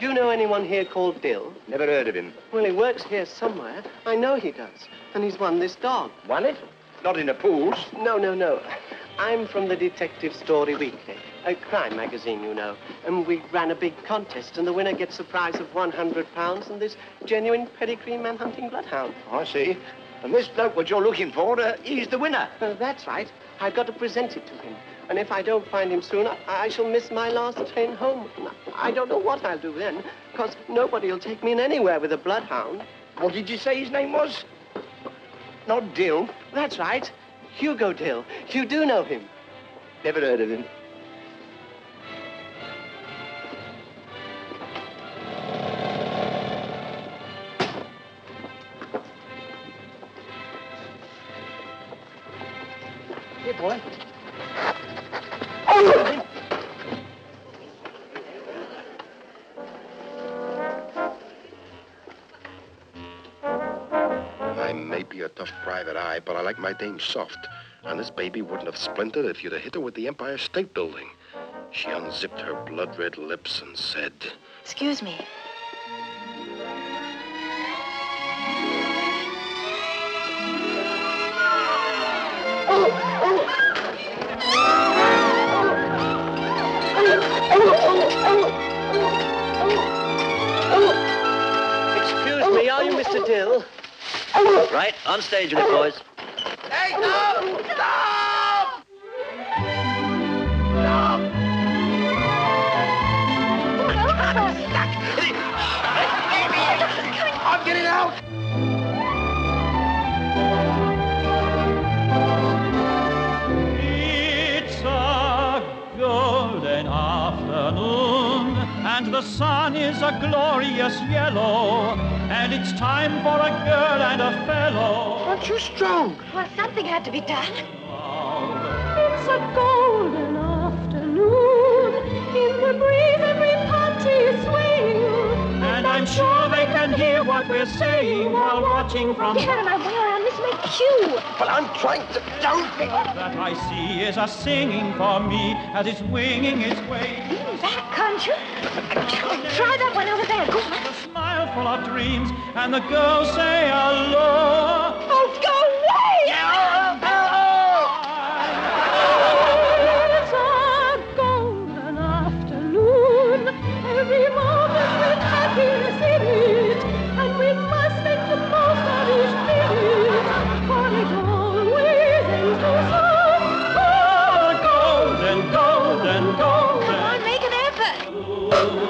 Do you know anyone here called Dill? Never heard of him. Well, he works here somewhere. I know he does. And he's won this dog. Won it? Not in the pools. No, no, no. I'm from the Detective Story Weekly, a crime magazine, you know. And we ran a big contest, and the winner gets a prize of 100 pounds and this genuine pedigree man-hunting bloodhound. I see. And this bloke what you're looking for, uh, he's the winner. Uh, that's right. I've got to present it to him. And if I don't find him soon, I, I shall miss my last train home. I don't know what I'll do then, because nobody will take me in anywhere with a bloodhound. What did you say his name was? Not Dill. That's right. Hugo Dill. You do know him. Never heard of him. Here, boy. I may be a tough private eye, but I like my dame soft. And this baby wouldn't have splintered if you'd have hit her with the Empire State Building. She unzipped her blood-red lips and said, Excuse me. Excuse Mr. Dill? Right, on stage with it, boys. Hey, no! Stop! I'm getting out! And the sun is a glorious yellow, and it's time for a girl and a fellow. Aren't you strong? Well, something had to be done. It's a golden afternoon. In the breeze, every palm tree is swaying. And I'm sure they can hear what we're saying while watching from Get out of my way or I'll miss my cue. But I'm trying to... Don't... that I see is a singing for me as it's winging its way. That, can't you? Try that one over there. Go on. A smile full of dreams, and the girls say hello. Oh.